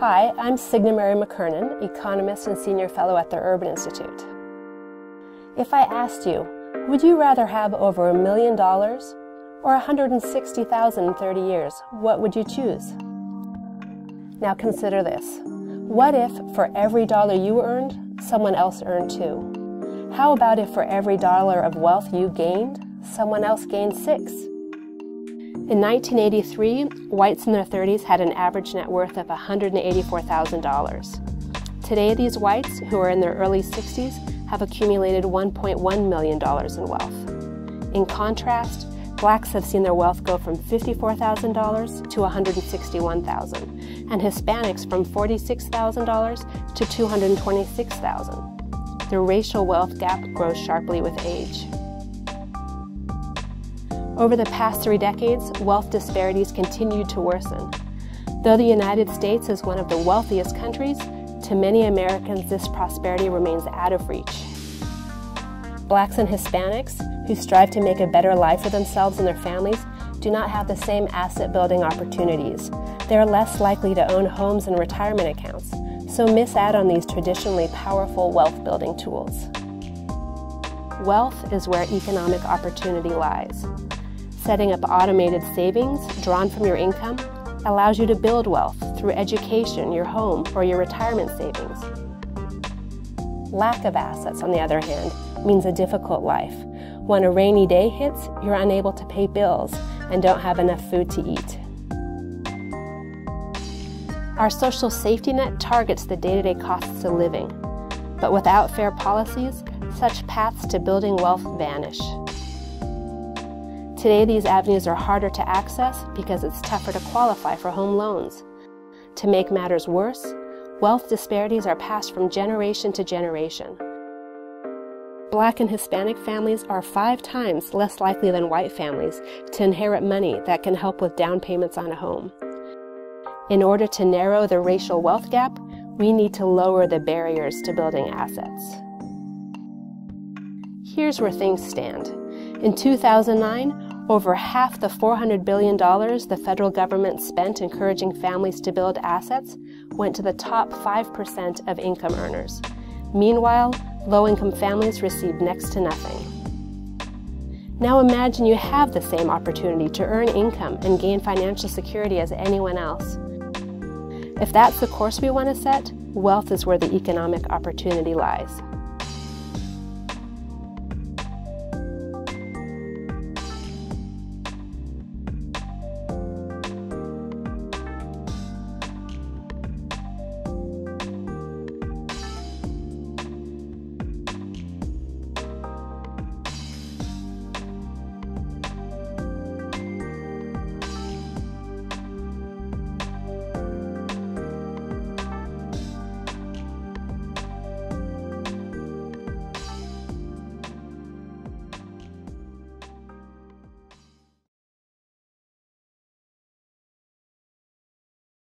Hi, I'm Signe-Mary McKernan, economist and senior fellow at the Urban Institute. If I asked you, would you rather have over a million dollars or 160,000 in 30 years, what would you choose? Now consider this. What if for every dollar you earned, someone else earned too? How about if for every dollar of wealth you gained, someone else gained six? In 1983, whites in their 30s had an average net worth of $184,000. Today, these whites, who are in their early 60s, have accumulated $1.1 million in wealth. In contrast, blacks have seen their wealth go from $54,000 to 161,000, and Hispanics from $46,000 to 226,000. The racial wealth gap grows sharply with age. Over the past three decades, wealth disparities continued to worsen. Though the United States is one of the wealthiest countries, to many Americans this prosperity remains out of reach. Blacks and Hispanics, who strive to make a better life for themselves and their families, do not have the same asset building opportunities. They are less likely to own homes and retirement accounts, so miss out on these traditionally powerful wealth building tools. Wealth is where economic opportunity lies. Setting up automated savings drawn from your income allows you to build wealth through education, your home, or your retirement savings. Lack of assets, on the other hand, means a difficult life. When a rainy day hits, you're unable to pay bills and don't have enough food to eat. Our social safety net targets the day to day costs of living, but without fair policies, such paths to building wealth vanish. Today, these avenues are harder to access because it's tougher to qualify for home loans. To make matters worse, wealth disparities are passed from generation to generation. Black and Hispanic families are five times less likely than white families to inherit money that can help with down payments on a home. In order to narrow the racial wealth gap, we need to lower the barriers to building assets. Here's where things stand. In 2009, over half the $400 billion the federal government spent encouraging families to build assets went to the top 5% of income earners. Meanwhile, low income families received next to nothing. Now imagine you have the same opportunity to earn income and gain financial security as anyone else. If that's the course we want to set, wealth is where the economic opportunity lies.